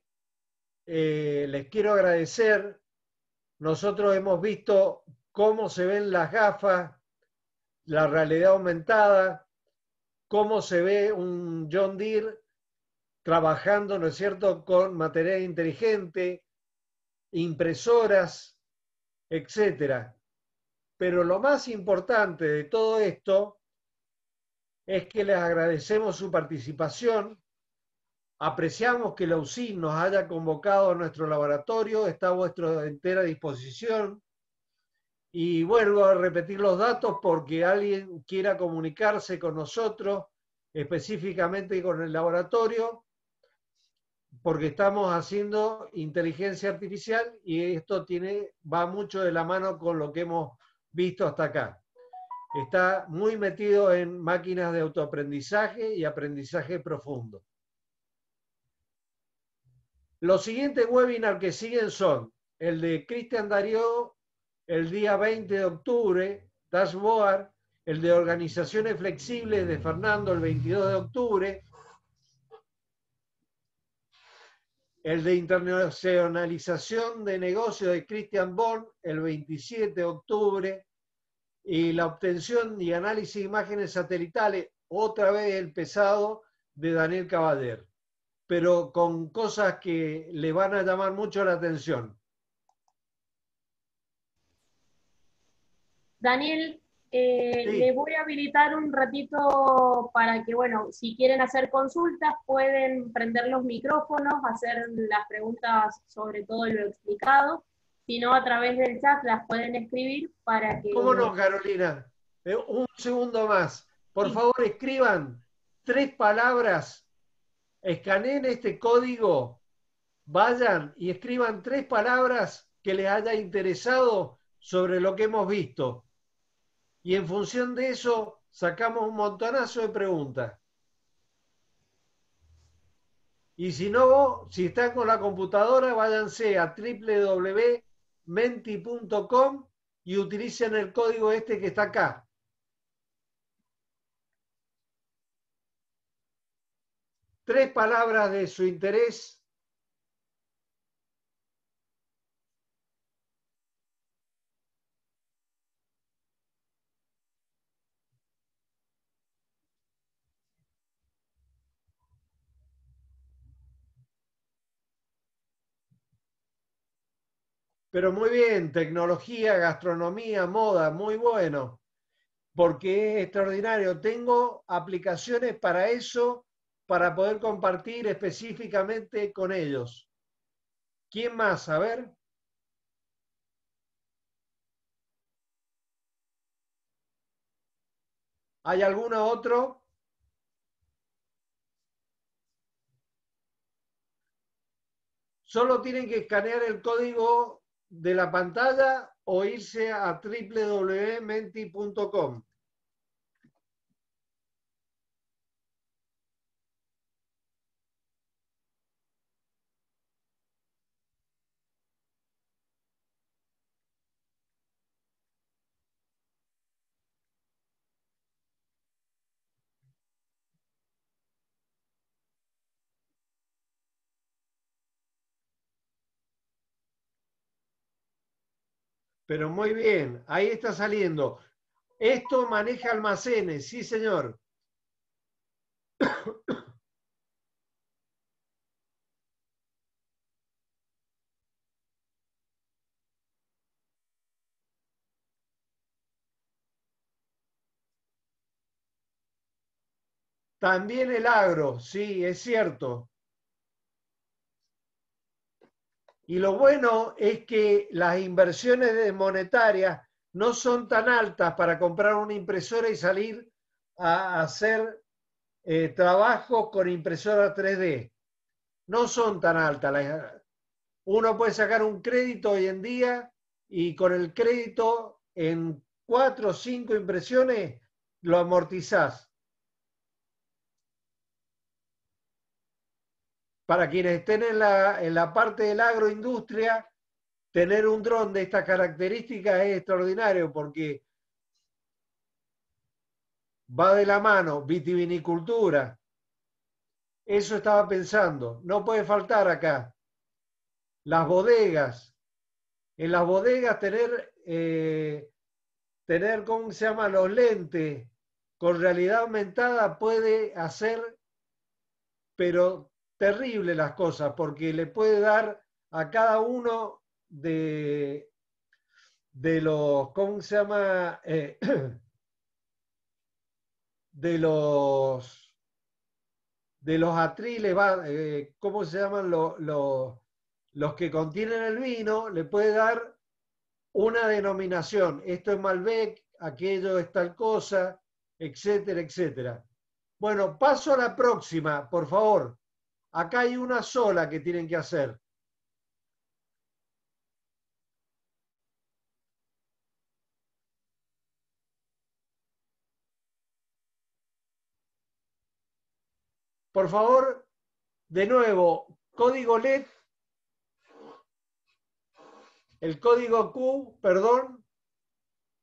eh, les quiero agradecer. Nosotros hemos visto cómo se ven las gafas, la realidad aumentada, cómo se ve un John Deere trabajando, ¿no es cierto?, con material inteligente, impresoras, etcétera. Pero lo más importante de todo esto es que les agradecemos su participación, apreciamos que la UCIN nos haya convocado a nuestro laboratorio, está a vuestra entera disposición. Y vuelvo a repetir los datos porque alguien quiera comunicarse con nosotros, específicamente con el laboratorio, porque estamos haciendo inteligencia artificial y esto tiene, va mucho de la mano con lo que hemos visto hasta acá. Está muy metido en máquinas de autoaprendizaje y aprendizaje profundo. Los siguientes webinars que siguen son el de Cristian Darío el día 20 de octubre, Dashboard, el de organizaciones flexibles de Fernando el 22 de octubre, el de internacionalización de negocios de Christian Born el 27 de octubre. Y la obtención y análisis de imágenes satelitales, otra vez el pesado de Daniel Caballer, pero con cosas que le van a llamar mucho la atención. Daniel, eh, le voy a habilitar un ratito para que, bueno, si quieren hacer consultas, pueden prender los micrófonos, hacer las preguntas sobre todo lo explicado. Si no, a través del chat las pueden escribir para que... ¿Cómo no, Carolina? Eh, un segundo más. Por favor, escriban tres palabras, escaneen este código, vayan y escriban tres palabras que les haya interesado sobre lo que hemos visto y en función de eso sacamos un montonazo de preguntas. Y si no, si están con la computadora, váyanse a www.menti.com y utilicen el código este que está acá. Tres palabras de su interés Pero muy bien, tecnología, gastronomía, moda, muy bueno, porque es extraordinario. Tengo aplicaciones para eso, para poder compartir específicamente con ellos. ¿Quién más? A ver. ¿Hay alguno otro? Solo tienen que escanear el código de la pantalla o irse a www.menti.com. Pero muy bien, ahí está saliendo. Esto maneja almacenes, sí señor. También el agro, sí, es cierto. Y lo bueno es que las inversiones monetarias no son tan altas para comprar una impresora y salir a hacer eh, trabajo con impresora 3D. No son tan altas. Uno puede sacar un crédito hoy en día y con el crédito en cuatro o cinco impresiones lo amortizás. Para quienes estén en la, en la parte de la agroindustria, tener un dron de estas características es extraordinario porque va de la mano vitivinicultura. Eso estaba pensando. No puede faltar acá. Las bodegas. En las bodegas tener, eh, tener, ¿cómo se llama? Los lentes con realidad aumentada puede hacer, pero terrible las cosas, porque le puede dar a cada uno de, de los, ¿cómo se llama? Eh, (clears throat) de los de los atriles, eh, ¿cómo se llaman los, los que contienen el vino? Le puede dar una denominación. Esto es Malbec, aquello es tal cosa, etcétera, etcétera. Bueno, paso a la próxima, por favor. Acá hay una sola que tienen que hacer. Por favor, de nuevo, código LED, el código Q, perdón,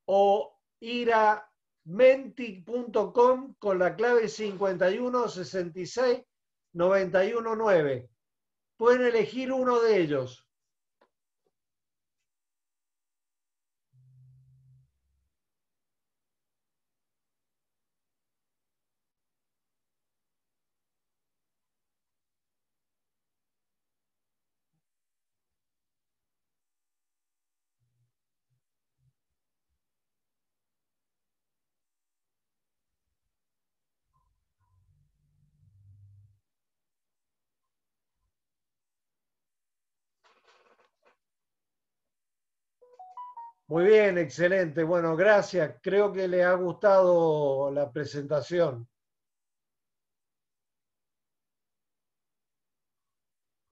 o ir a menti.com con la clave 5166919. Pueden elegir uno de ellos. Muy bien, excelente. Bueno, gracias. Creo que le ha gustado la presentación.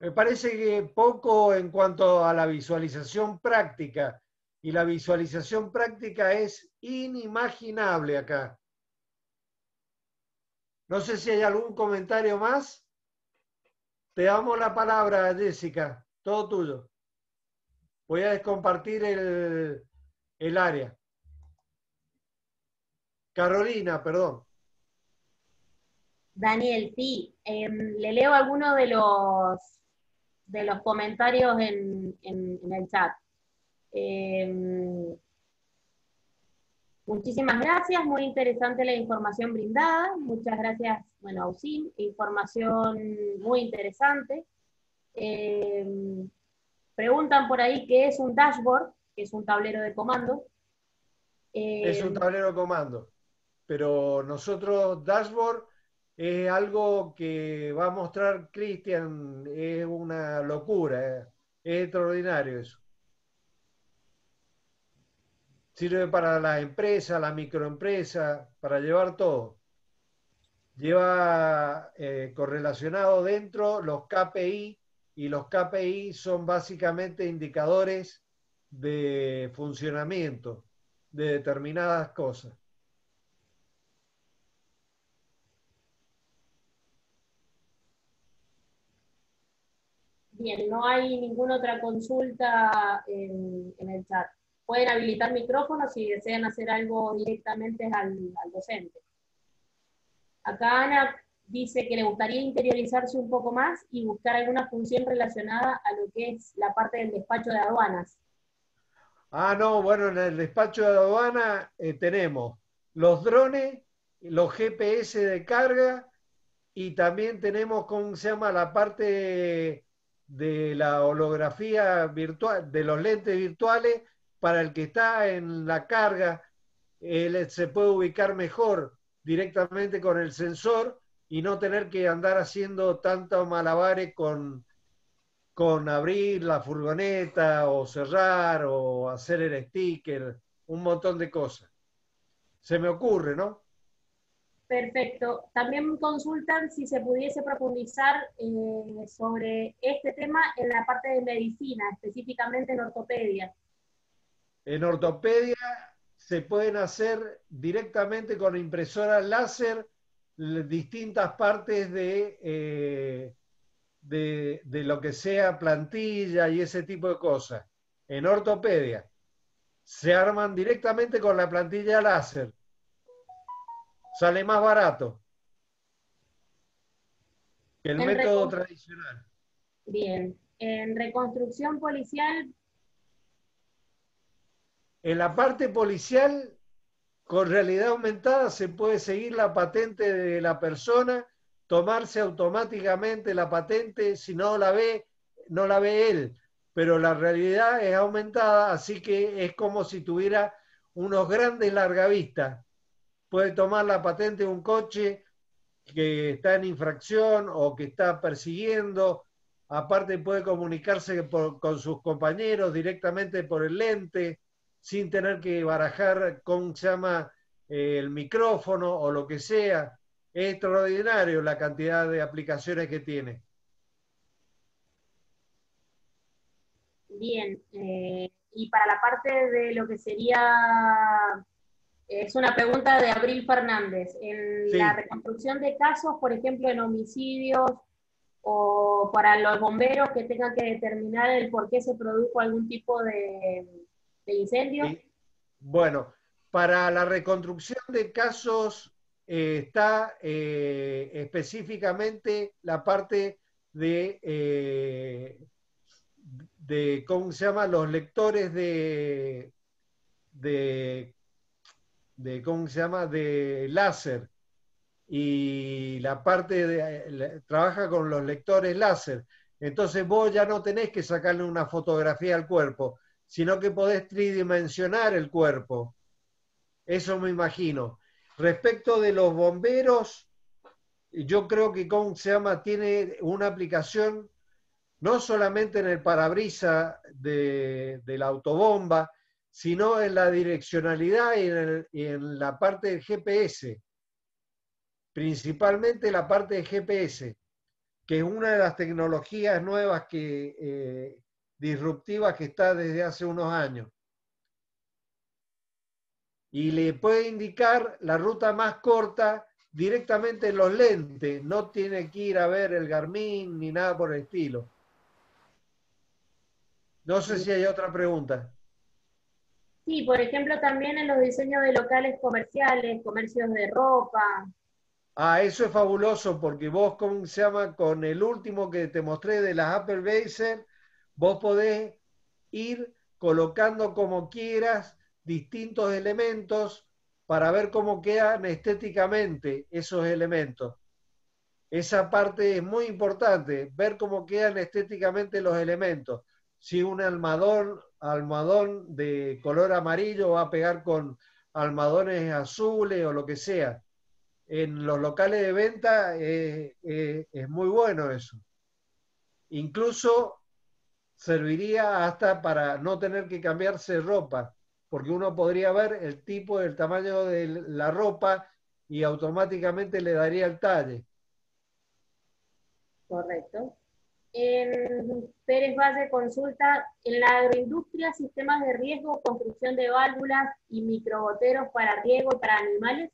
Me parece que poco en cuanto a la visualización práctica. Y la visualización práctica es inimaginable acá. No sé si hay algún comentario más. Te damos la palabra, Jessica. Todo tuyo. Voy a descompartir el, área. Carolina, perdón. Daniel, sí. Em, le leo algunos de los, de los comentarios en, el chat. Em, muchísimas gracias, muy interesante la información brindada. Muchas gracias, bueno, Ausim, información muy interesante. Em, Preguntan por ahí qué es un dashboard, que es un tablero de comando. es un eh, tablero de comando, pero nosotros dashboard es algo que va a mostrar Cristian, es una locura, eh, es extraordinario eso. Sirve para las empresas, la microempresa, para llevar todo. Lleva eh, correlacionado dentro los KPI y los KPI son básicamente indicadores de funcionamiento de determinadas cosas. Bien, no hay ninguna otra consulta en, el chat. Pueden habilitar micrófonos si desean hacer algo directamente al, docente. Acá Ana dice que le gustaría interiorizarse un poco más y buscar alguna función relacionada a lo que es la parte del despacho de aduanas. Ah, no, bueno, en el despacho de aduana eh, tenemos los drones, los GPS de carga y también tenemos, ¿cómo se llama? La parte de la holografía virtual, de los lentes virtuales para el que está en la carga, él se puede ubicar mejor directamente con el sensor y no tener que andar haciendo tantos malabares con, con abrir la furgoneta o cerrar o hacer el sticker. un montón de cosas. Se me ocurre, ¿no? Perfecto. También consultan si se pudiese profundizar eh, sobre este tema en la parte de medicina, específicamente en ortopedia. En ortopedia se pueden hacer directamente con impresoras láser distintas partes de, eh, de, de, lo que sea plantilla y ese tipo de cosas. En ortopedia se arman directamente con la plantilla láser sale más barato que el método tradicional. Bien. En reconstrucción policial. En la parte policial, con realidad aumentada, se puede seguir la patente de la persona, tomarse automáticamente la patente, si no la ve, no la ve él, pero la realidad es aumentada, así que es como si tuviera unos grandes largavistas. Puede tomar la patente de un coche que está en infracción o que está persiguiendo, aparte puede comunicarse con sus compañeros directamente por el lente, sin tener que barajar con se llama eh, el micrófono o lo que sea. Es extraordinario la cantidad de aplicaciones que tiene. Bien, eh, y para la parte de lo que sería es una pregunta de Abril Fernández. En la reconstrucción de casos, por ejemplo, en homicidios o para los bomberos que tengan que determinar el por qué se produjo algún tipo de, incendio. Bueno, para la reconstrucción de casos eh, está eh, específicamente la parte de, eh, de, ¿cómo se llama? Los lectores de, de de ¿cómo se llama? de láser y la parte de trabaja con los lectores láser. Entonces vos ya no tenés que sacarle una fotografía al cuerpo, sino que podés tridimensionar el cuerpo. Eso me imagino. Respecto de los bomberos, yo creo que ¿cómo se llama? tiene una aplicación no solamente en el parabrisa de, de la autobomba, sino en la direccionalidad y en, la parte del GPS, principalmente la parte de GPS, que es una de las tecnologías nuevas que, eh, disruptivas que está desde hace unos años. Y le puede indicar la ruta más corta directamente en los lentes, no tiene que ir a ver el Garmin ni nada por el estilo. No sé si hay otra pregunta. Sí, por ejemplo, también en los diseños de locales comerciales, comercios de ropa. Ah, eso es fabuloso porque vos, ¿cómo se llama? Con el último que te mostré de las Apple Baser, vos podés ir colocando como quieras distintos elementos para ver cómo quedan estéticamente esos elementos. Esa parte es muy importante, ver cómo quedan estéticamente los elementos. Si un almadón almohadón de color amarillo va a pegar con almohadones azules o lo que sea. En los locales de venta es muy bueno eso. Incluso serviría hasta para no tener que cambiarse ropa, porque uno podría ver el tipo, el tamaño de la ropa y automáticamente le daría el talle. Correcto. En Pérez Valle consulta, en la agroindustria, sistemas de riesgo, construcción de válvulas y microgoteros para riego y para animales.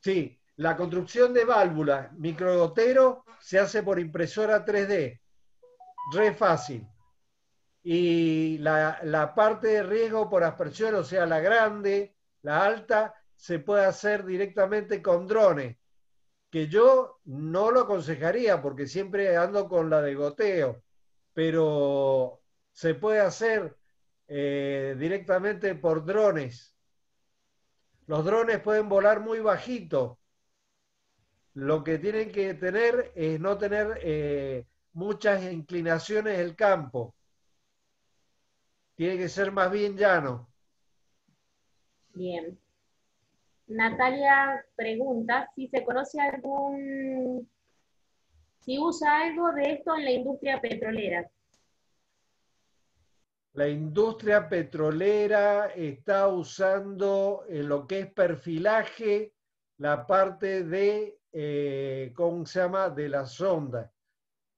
Sí, la construcción de válvulas, microgotero, se hace por impresora 3D. Re fácil. Y la, la parte de riesgo por aspersión, o sea, la grande, la alta, se puede hacer directamente con drones que yo no lo aconsejaría porque siempre ando con la de goteo, pero se puede hacer eh, directamente por drones. Los drones pueden volar muy bajito. Lo que tienen que tener es no tener eh, muchas inclinaciones del campo. Tiene que ser más bien llano. Bien. Natalia pregunta si se conoce algún, si usa algo de esto en la industria petrolera. La industria petrolera está usando en lo que es perfilaje la parte de, eh, ¿cómo se llama?, de la sonda.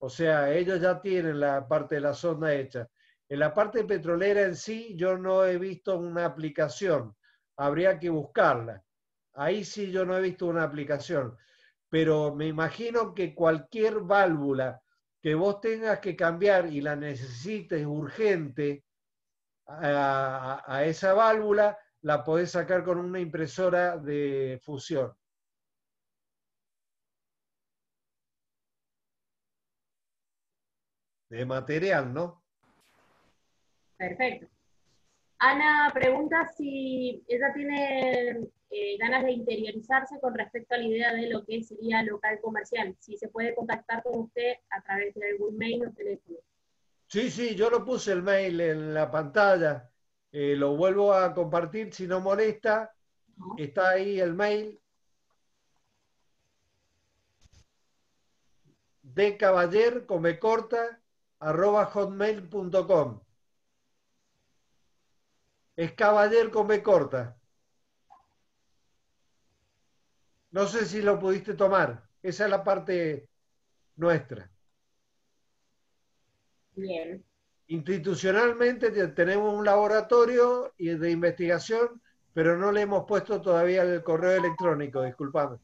O sea, ellos ya tienen la parte de la sonda hecha. En la parte petrolera en sí, yo no he visto una aplicación. Habría que buscarla. Ahí sí yo no he visto una aplicación. Pero me imagino que cualquier válvula que vos tengas que cambiar y la necesites urgente a, esa válvula, la podés sacar con una impresora de fusión. De material, ¿no? Perfecto. Ana pregunta si ella tiene eh, ganas de interiorizarse con respecto a la idea de lo que sería local comercial, si se puede contactar con usted a través de algún mail o teléfono. Sí, sí, yo lo puse el mail en la pantalla, eh, lo vuelvo a compartir si no molesta, está ahí el mail de caballer, come corta, arroba hotmail.com. Es caballer come corta. No sé si lo pudiste tomar. Esa es la parte nuestra. Bien. Institucionalmente tenemos un laboratorio de investigación, pero no le hemos puesto todavía el correo electrónico, disculpame.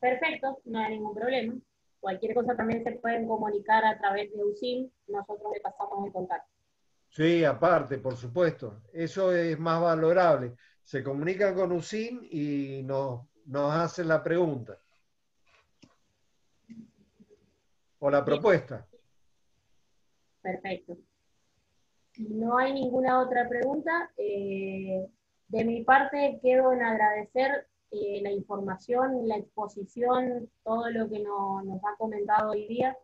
Perfecto, no hay ningún problema. Cualquier cosa también se pueden comunicar a través de USIM, nosotros le pasamos el contacto. Sí, aparte, por supuesto. Eso es más valorable se comunican con USIN y nos, nos hacen la pregunta o la propuesta. Perfecto. Si no hay ninguna otra pregunta, eh, de mi parte quedo en agradecer eh, la información, la exposición, todo lo que nos ha comentado hoy día.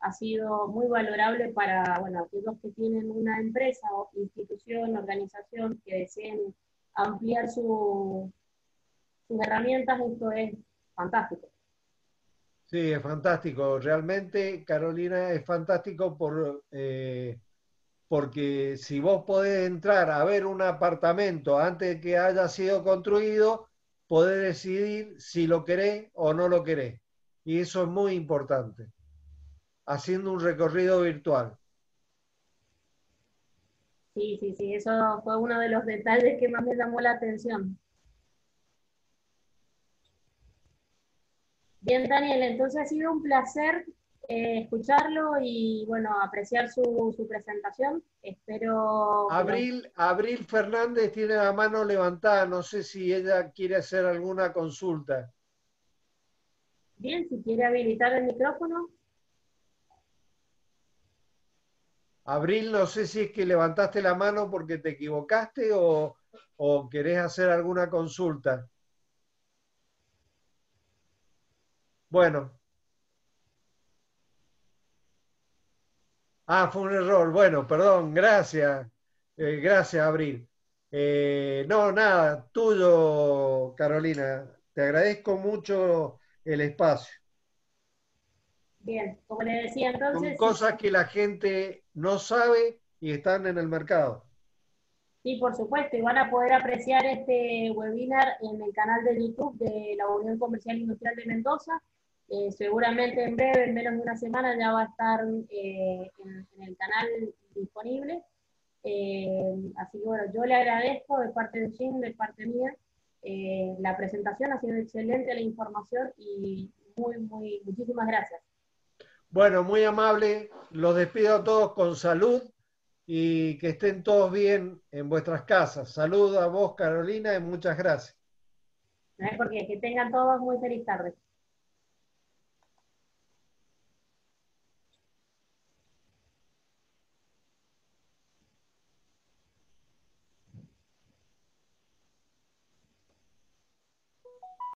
Ha sido muy valorable para bueno, aquellos que tienen una empresa o institución, organización que deseen ampliar su, sus herramientas, esto es fantástico. Sí, es fantástico. Realmente, Carolina, es fantástico por, eh, porque si vos podés entrar a ver un apartamento antes de que haya sido construido, podés decidir si lo querés o no lo querés. Y eso es muy importante, haciendo un recorrido virtual. Sí, sí, sí, eso fue uno de los detalles que más me llamó la atención. Bien, Daniel, entonces ha sido un placer eh, escucharlo y bueno, apreciar su, su, presentación. Espero. Abril, Abril Fernández tiene la mano levantada, no sé si ella quiere hacer alguna consulta. Bien, si quiere habilitar el micrófono. Abril, no sé si es que levantaste la mano porque te equivocaste o, querés hacer alguna consulta. Bueno. Ah, fue un error. Bueno, perdón, gracias. Eh, gracias, Abril. Eh, no, nada, tuyo, Carolina. Te agradezco mucho el espacio. Bien, como le decía entonces... Son cosas que la gente no sabe y están en el mercado. Sí, por supuesto, y van a poder apreciar este webinar en el canal de YouTube de la Unión Comercial Industrial de Mendoza. Eh, seguramente en breve, en menos de una semana, ya va a estar eh, en, el canal disponible. Eh, así que bueno, yo le agradezco de parte de Jim, de parte mía, la presentación, ha sido excelente la información y muy, muy, muchísimas gracias. Bueno, muy amable. Los despido a todos con salud y que estén todos bien en vuestras casas. Saludos a vos, Carolina, y muchas gracias. Porque que tengan todos muy feliz tarde.